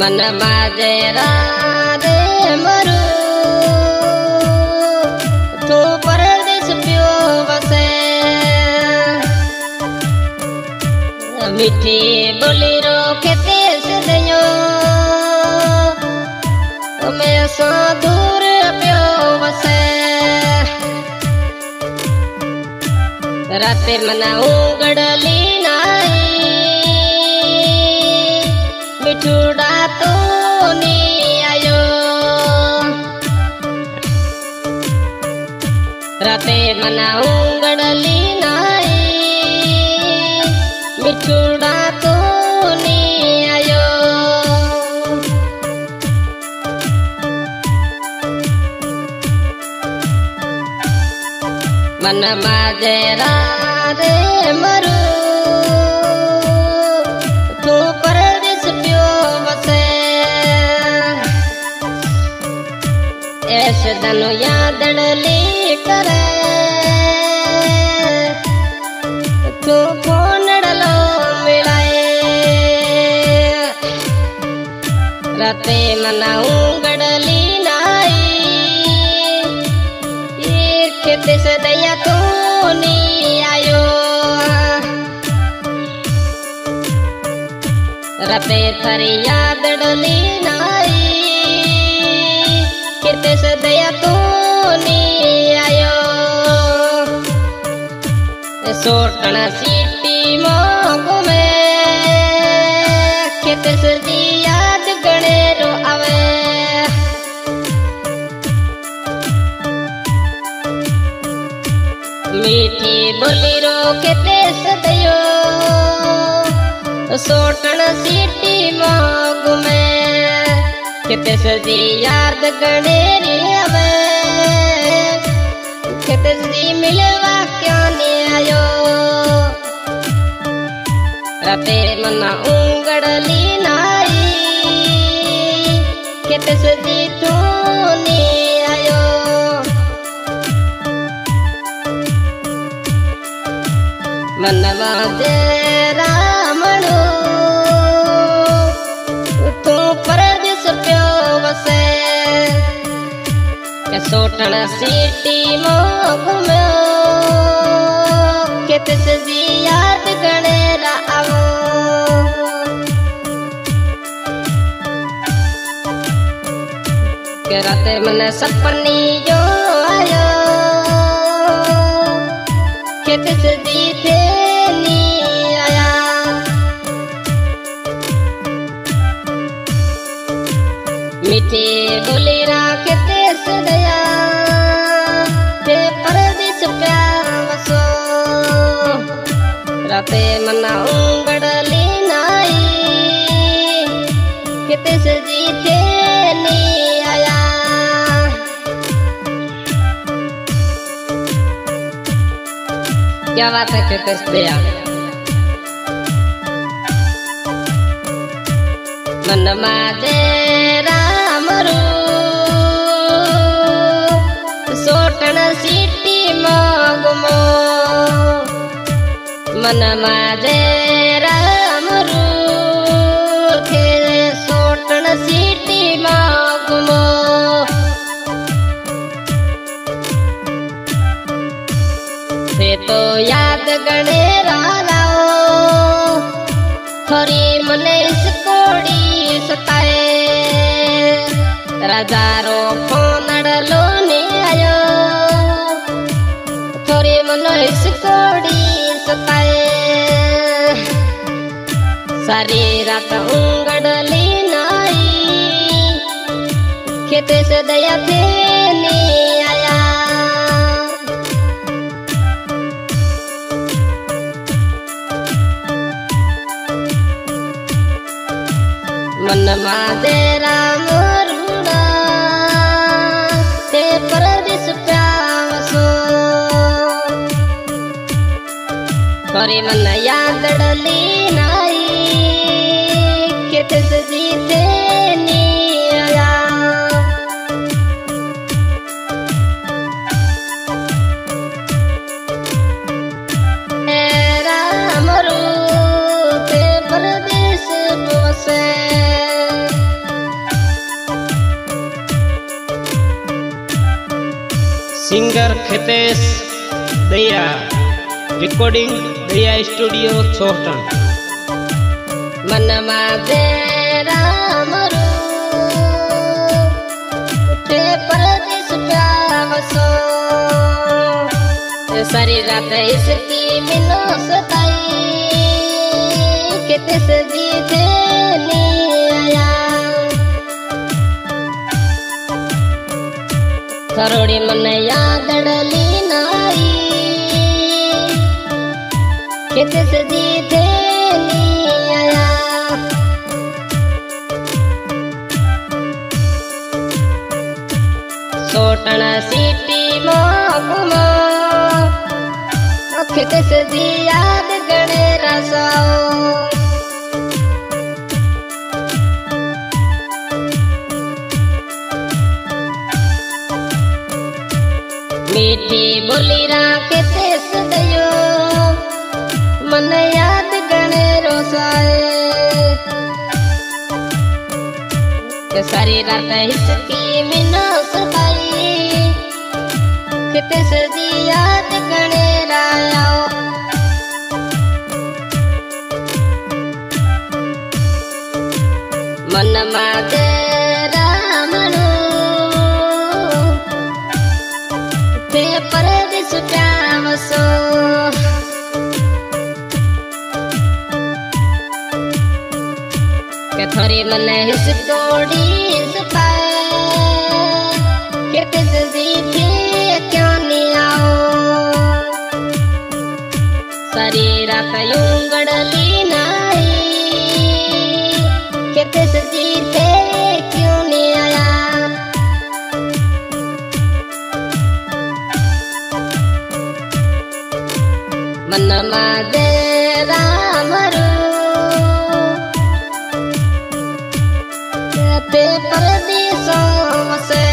मन बाजे रे मरु। तू परदेश पियो बसे। मीठी बोली रो खेते दूर पियो बसे। राते मनाऊ गड़ली नाई मिठूड़ा तो नी आयो। राते मनाऊ गड़ली नाई मिठूड़ा तो नी आयो। मन यादड़ली करे तू फोनड़लो मिलाए? राते मनाऊ गड़ली नाई खेत से दया नहीं आयो रते थरी याद डली नाई खेत से दया तो सोटण सीटी मोग में, खेत से जी याद गणे रो आवे। मीठी बोली रो के तेस दयो सोटण सीटी मांग में किते आयो? रते मना उंगड़ली नाई किते सजी तू नहीं आयो। मनवा सोटण सीटी में के तिस याद गणे रावो के राते मन सपनी जो आयो। के तिस थे नी आया। मीठे बोले राखे जी थे आया। क्या बात है के तेस दया मन माजे सीटी मागमो। मन माजे से दया थे आया। मन मादे राम रूड़ा ते परदेश प्यावसो। मन सिंगर खेतेश दया रिकॉर्डिंग दया स्टूडियो छोटन मनमा दे राम सारी रात इसकी मिलो सताई थरोड़ी ಕಡಲಿ सीटी ಕೆತ್ತಿಸದಿ सोटण सीटी मोकुमा अखित से याद गणे रसाओ मीठी बोली राखे ते सदयो मन याद गणे रोसाए। सारी रात हिसकी मिनो सताई किते सदी याद गणे रायाओ। मन मादे थोरी मले हिस तोड़ी हिस पाए के पिस जी थी क्यों नहीं आओ। शरीर कयूं गड़ली नहीं के पिस जी थे क्यों नहीं મનમાં Te perdí, somos